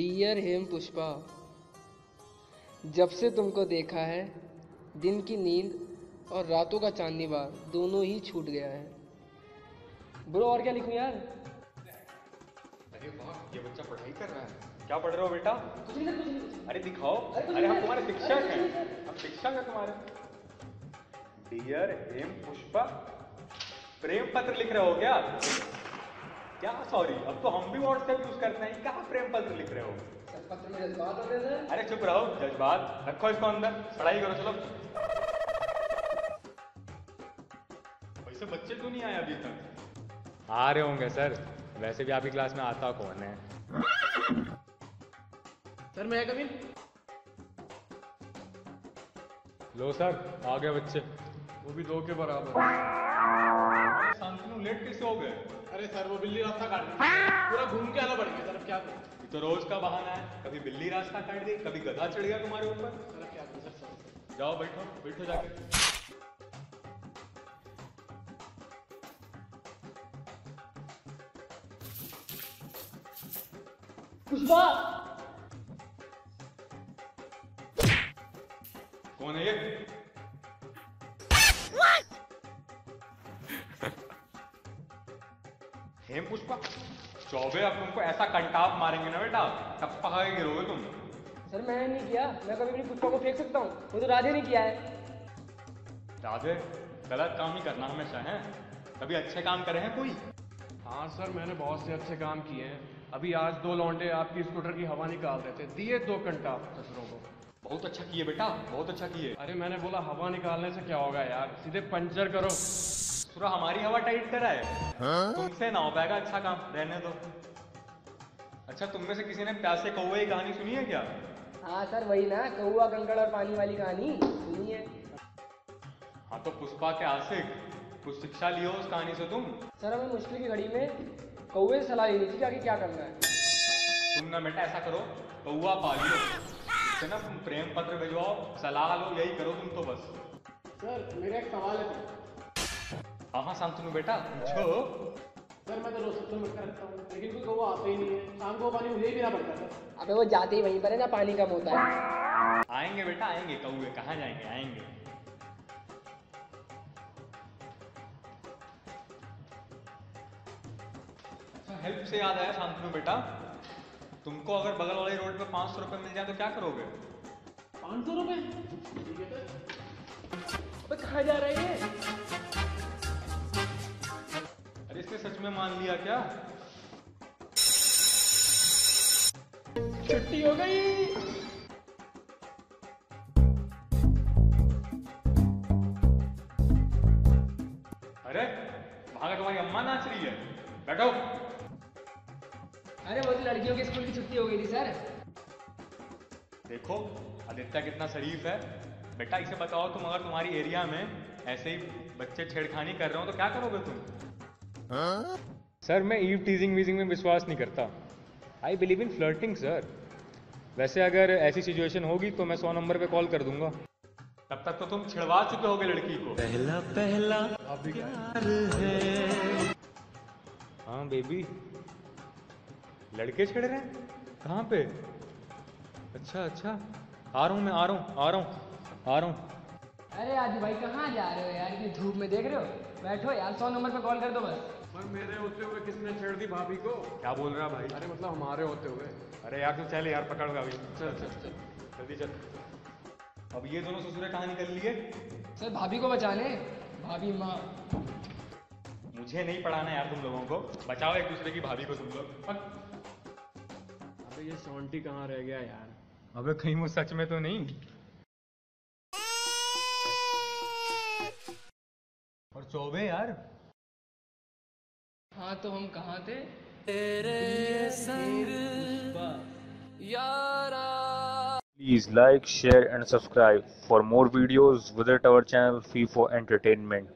Dear हेम पुष्पा जब से तुमको देखा है दिन की नींद और रातों का चांदनीवार दोनों ही छूट गया है। ब्रो और क्या लिखूं यार? अरे वाह ये बच्चा पढ़ाई कर रहा है। क्या पढ़ रहे हो बेटा? कुछ नहीं कुछ नहीं अरे दिखाओ। अरे अरे हम तुम्हारे शिक्षक हैं। हम शिक्षक हैं तुम्हारे। डियर हेम पुष्पा प्रेम पत्र लिख रहे हो क्या? क्या? सॉरी अब तो हम भी व्हाट्सएप यूज़ करते हैं। क्या प्रेम पत्र लिख रहे हो? पत्र में जज्बात होते हैं अरे चुप रहो जज्बात रखो इसको अंदर। पढ़ाई करो चलो। वैसे बच्चे क्यों नहीं आए अभी तक? आ रहे होंगे सर। वैसे भी आपकी क्लास में आता कौन है? सर मैं कभी? लो सर। आ गए बच्चे। वो भी दो के बराबर। शांतनु लेट कैसे हो गए? अरे सर वो बिल्ली रास्ता काट गई पूरा घूम के आना पड़ गया सर क्या करें? तो रोज का बहाना है। कभी बिल्ली रास्ता काट दी कभी गधा चढ़ गया तुम्हारे ऊपर। सर क्या करें सर सर जाओ बैठो बैठो जाके। पुष्पा कौन है ये? हेम पुष्पा चौबे अब तुमको ऐसा कंटाप मारेंगे ना बेटा तब पका के गिरोगे तुम। सर मैंने नहीं किया मैं कभी अपनी पुष्पा को फेंक सकता हूँ वो तो राधे ने किया है। राधे गलत काम ही करना हमेशा है? कभी अच्छे काम करे हैं कोई? हाँ सर मैंने बहुत से अच्छे काम किए हैं। अभी आज दो लौंडे आपकी स्कूटर की हवा निकाल रहे थे दिए दो घंटा ससुरों को। बहुत अच्छा किए बेटा बहुत अच्छा किए। अरे मैंने बोला हवा निकालने से क्या होगा यार? सीधे पंचर करो। पूरा हमारी हवा टाइट करा है। हाँ? तुमसे ना हो पाएगा अच्छा काम रहने दो। अच्छा तुम में से किसी ने प्यासे कौवे की कहानी सुनी है क्या? हाँ सर वही ना कौआ कंकड़ और पानी वाली कहानी सुनी है। हाँ तो पुष्पा के आशिक कुछ शिक्षा लियो उस कहानी से तुम? सर हमें मुश्किल की घड़ी में कौए से सलाह लेनी चाहिए कि आगे क्या करना है। तुम ना बेटा ऐसा करो कौआ पालियो इससे ना तुम प्रेम पत्र भिजवाओ सलाह लो यही करो तुम तो बस। सर मेरा एक सवाल है। हाँ हाँ शांतनु बेटा पूछो। सर मैं तो रोज सबसे मटका रखता हूँ लेकिन कोई कौवा आता ही नहीं है। शाम को पानी मुझे ही पीना पड़ता है अबे वो जाते ही वहीं पर है ना पानी कम होता है। आएँगे बेटा आएँगे कौए कहाँ जाएँगे आएँगे। अच्छा हेल्प से याद आया शांतनु बेटा। तुमको अगर बगल वाले रोड पे पाँच सौ रुपये मिल जाए तो क्या करोगे? पाँच सौ रुपये है अबे कहाँ जा रहे हैं? सच में मान लिया क्या? छुट्टी हो गई। अरे का तुम्हारी अम्मा नाच रही है। बैठो। अरे वो तो लड़कियों के स्कूल की छुट्टी हो गई थी सर। देखो आदित्य कितना शरीफ है। बेटा इसे बताओ तुम अगर तुम्हारी एरिया में ऐसे ही बच्चे छेड़खानी कर रहे हो तो क्या करोगे तुम? सर मैं ईव टीजिंग वीजिंग में विश्वास नहीं करता। I believe in flirting sir वैसे अगर ऐसी सिचुएशन होगी तो मैं सौ नंबर पे कॉल कर दूँगा। तब तक तो तुम छिड़वा चुके होगे लड़की को। पहला पहला आप भी क्या? प्यार है। हाँ बेबी लड़के छेड़ रहे हैं? कहाँ पे? अच्छा अच्छा। आ रहा हूँ मैं आ रहा हूँ आ रहा हूँ आ रहा हूँ। अरे आजू भाई कहाँ जा रहे हो यार? इतनी धूप में देख रहे हो? बैठो यार सौ नंबर पे कॉल कर दो बस। पर मेरे होते हुए किसने छेड़ दी भाभी को? क्या बोल रहा भाई? अरे मतलब हमारे होते हुए। अरे यार तू चल यार पकड़ूँगा अभी चल चल चल। जल्दी चल। अब ये दोनों ससुरे कहाँ निकल लिए? सर भाभी को बचाने भाभी माँ। मुझे नहीं पढ़ाना यार तुम लोगों को। बचाओ एक दूसरे की भाभी को तुम लोग। अबे ये शॉन्टी कहाँ रह गया यार? अबे कहीं वो सच में तो नहीं? चौबे यार। हाँ तो हम कहा थे? तेरे please like share and subscribe for more videos visit our channel Fifo entertainment